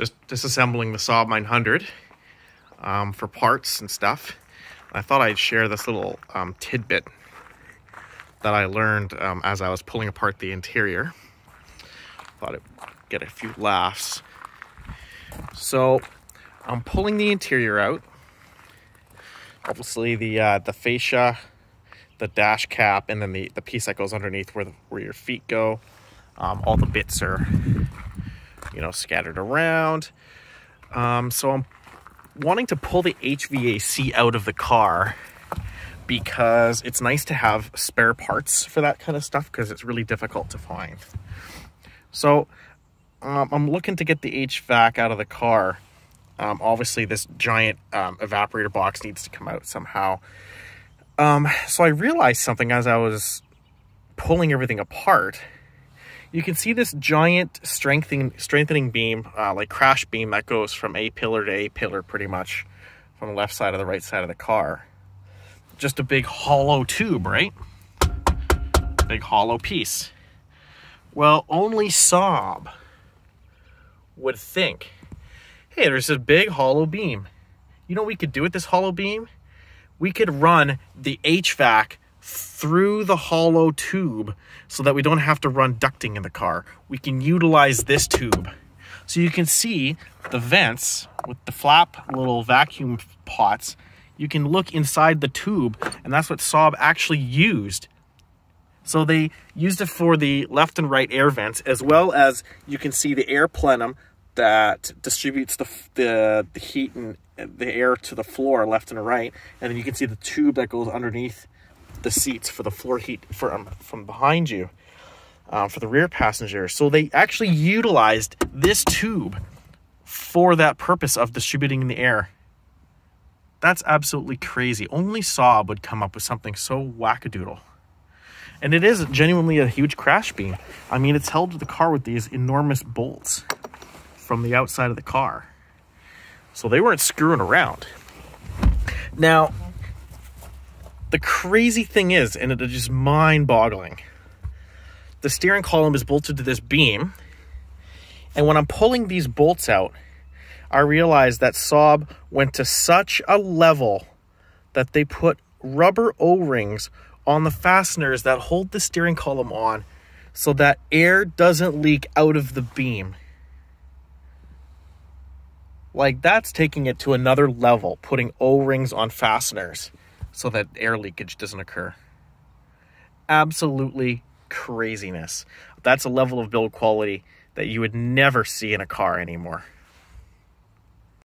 just disassembling the Saab 900 um, for parts and stuff. I thought I'd share this little um, tidbit that I learned um, as I was pulling apart the interior. Thought it'd get a few laughs. So I'm pulling the interior out. Obviously the uh, the fascia, the dash cap, and then the, the piece that goes underneath where, the, where your feet go. Um, all the bits are, you know, scattered around. Um, so I'm wanting to pull the HVAC out of the car because it's nice to have spare parts for that kind of stuff because it's really difficult to find. So um, I'm looking to get the HVAC out of the car. Um, obviously, this giant um, evaporator box needs to come out somehow. Um, so I realized something as I was pulling everything apart. You can see this giant strengthening strengthening beam, uh, like crash beam that goes from A pillar to A pillar pretty much from the left side of the right side of the car. Just a big hollow tube, right? Big hollow piece. Well, only Saab would think, hey, there's this big hollow beam. You know what we could do with this hollow beam? We could run the HVAC through the hollow tube so that we don't have to run ducting in the car. We can utilize this tube. So you can see the vents with the flap little vacuum pots. You can look inside the tube and that's what Saab actually used so they used it for the left and right air vents, as well as you can see the air plenum that distributes the, the, the heat and the air to the floor left and right. And then you can see the tube that goes underneath the seats for the floor heat for, um, from behind you um, for the rear passenger. So they actually utilized this tube for that purpose of distributing the air. That's absolutely crazy. Only Saab would come up with something so wackadoodle. And it is genuinely a huge crash beam. I mean, it's held to the car with these enormous bolts from the outside of the car. So they weren't screwing around. Now, the crazy thing is, and it is just mind boggling, the steering column is bolted to this beam. And when I'm pulling these bolts out, I realize that Saab went to such a level that they put rubber O-rings on the fasteners that hold the steering column on so that air doesn't leak out of the beam. Like that's taking it to another level, putting O-rings on fasteners so that air leakage doesn't occur. Absolutely craziness. That's a level of build quality that you would never see in a car anymore.